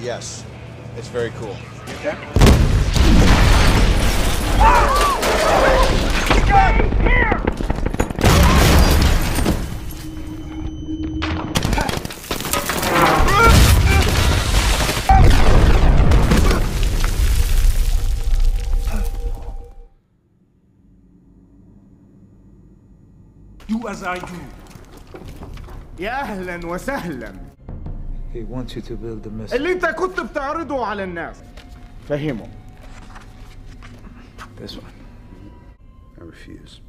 Yes, it's very cool. Do as I do. يا اهلا وسهلا He wants you to build the missile. اللي انت كنت بتعرضه على الناس فهمه This one. I refuse.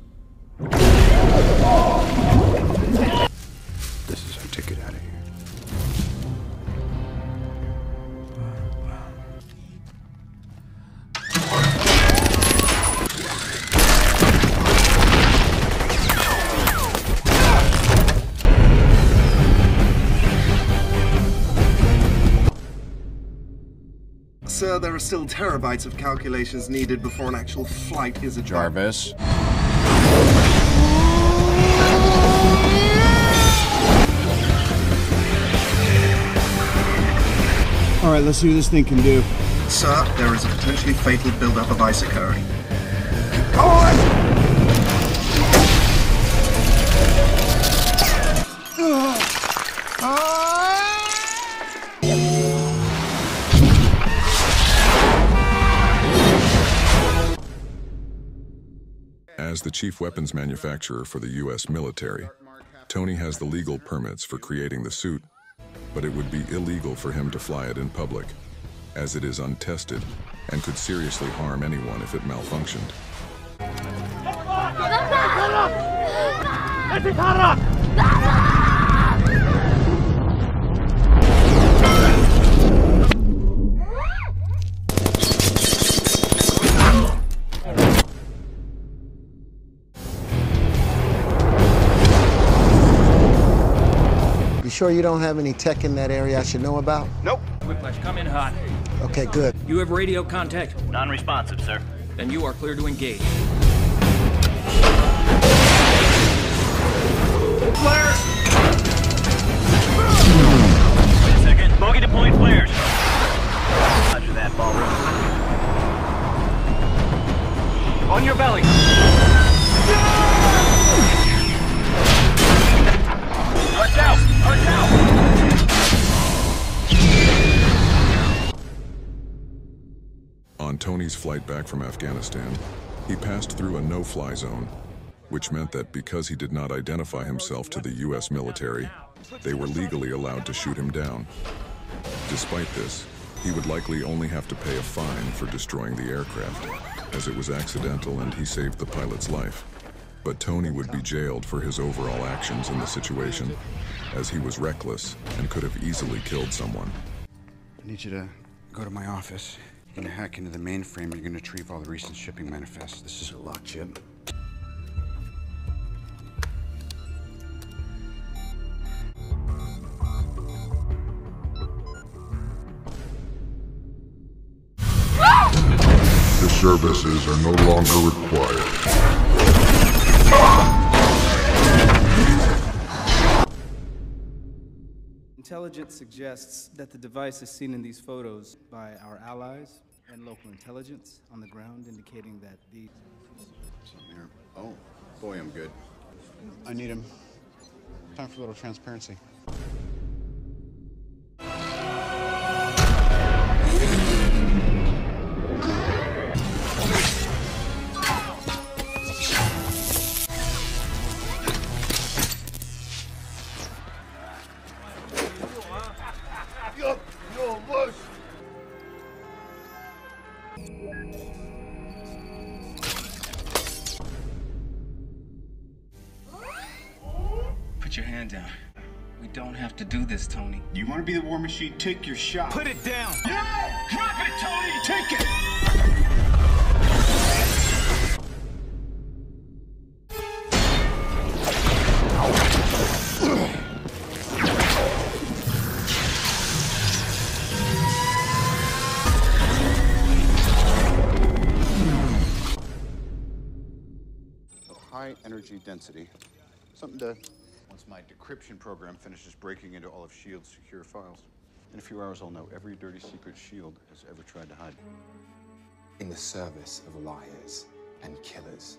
Sir, there are still terabytes of calculations needed before an actual flight is a Jarvis. All right, let's see what this thing can do. Sir, there is a potentially fatal buildup of ice occurring. Ah! Ah! As the chief weapons manufacturer for the U.S. military, Tony has the legal permits for creating the suit, but it would be illegal for him to fly it in public, as it is untested and could seriously harm anyone if it malfunctioned. Sure you don't have any tech in that area I should know about? Nope. Whiplash, come in hot. Okay, good. You have radio contact. Non-responsive, sir. Then you are clear to engage. On Tony's flight back from Afghanistan, he passed through a no-fly zone, which meant that because he did not identify himself to the U.S. military, they were legally allowed to shoot him down. Despite this, he would likely only have to pay a fine for destroying the aircraft, as it was accidental and he saved the pilot's life. But Tony would be jailed for his overall actions in the situation, as he was reckless and could have easily killed someone. I need you to go to my office. You're gonna hack into the mainframe. You're gonna retrieve all the recent shipping manifests. This is a lock chip. The services are no longer required. Intelligence suggests that the device is seen in these photos by our allies and local intelligence on the ground, indicating that these. Something here. Oh, boy, I'm good. I need him. Time for a little transparency. Hand down. We don't have to do this, Tony. You want to be the war machine? Take your shot. Put it down. No! Drop it, Tony! Take it! High energy density. Something to. Once my decryption program finishes breaking into all of S.H.I.E.L.D.'s secure files. In a few hours, I'll know every dirty secret S.H.I.E.L.D. has ever tried to hide. In the service of liars and killers.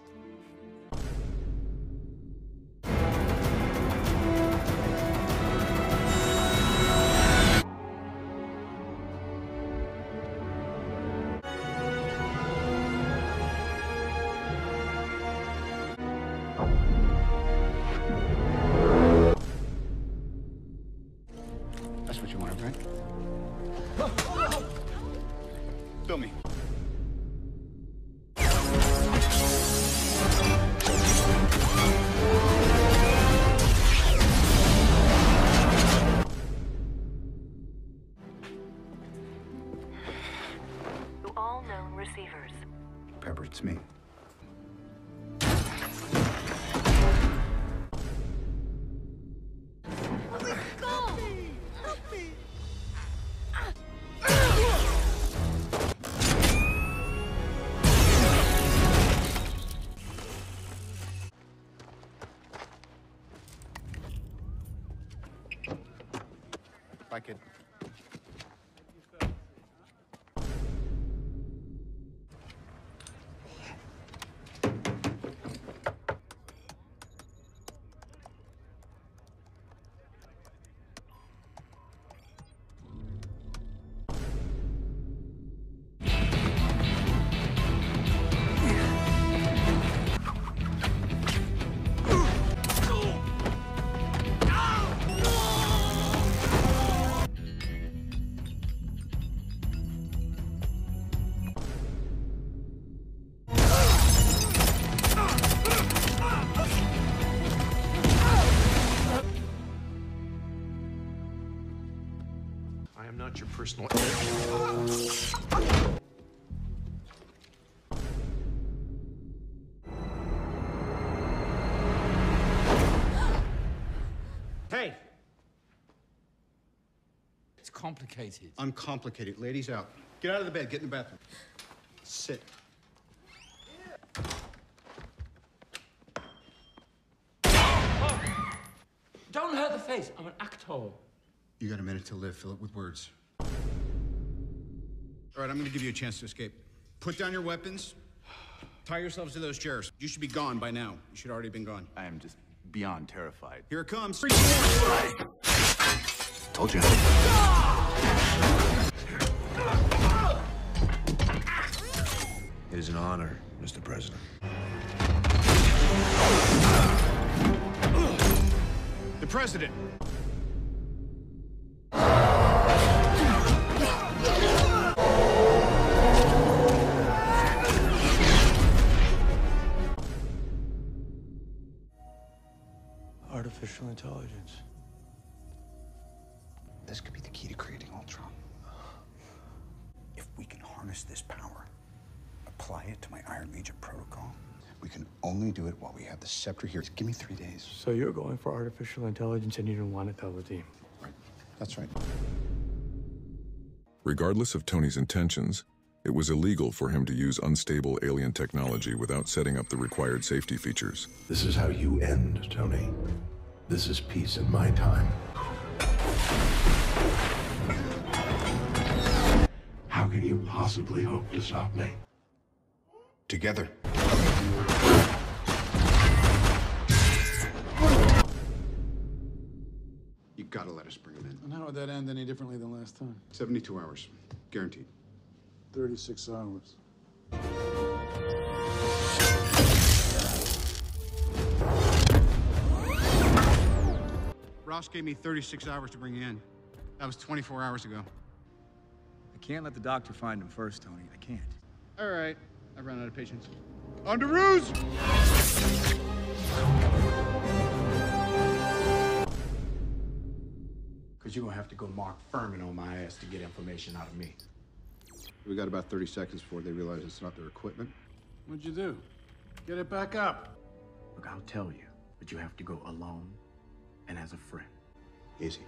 It's me. Bye, kid. Am not personal. Hey! It's complicated. Uncomplicated. Ladies out. Get out of the bed. Get in the bathroom. Sit. Don't hurt the face. I'm an actor. You got a minute to live. Fill it with words. All right, I'm gonna give you a chance to escape. Put down your weapons. Tie yourselves to those chairs. You should be gone by now. You should already been gone. I am just beyond terrified. Here it comes. Told you. It is an honor, Mr. President. The president. Intelligence. This could be the key to creating Ultron. If we can harness this power, apply it to my Iron Legion protocol, we can only do it while we have the scepter here. Just give me three days. So you're going for artificial intelligence and you don't want to tell the team. Right. That's right. Regardless of Tony's intentions, it was illegal for him to use unstable alien technology without setting up the required safety features. This is how you end, Tony. This is peace in my time. How can you possibly hope to stop me? Together. You gotta let us bring him in. And how would that end any differently than last time? 72 hours. Guaranteed. 36 hours. Ross gave me 36 hours to bring you in. That was 24 hours ago. I can't let the doctor find him first, Tony. I can't. All right. I've run out of patience. On to ruse! Because you're going to have to go Mark Fuhrman on my ass to get information out of me. We got about 30 seconds before they realize it's not their equipment. What'd you do? Get it back up. Look, I'll tell you, but you have to go alone and as a friend. Is he?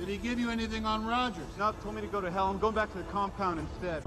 Did he give you anything on Rogers? No, told me to go to hell. I'm going back to the compound instead.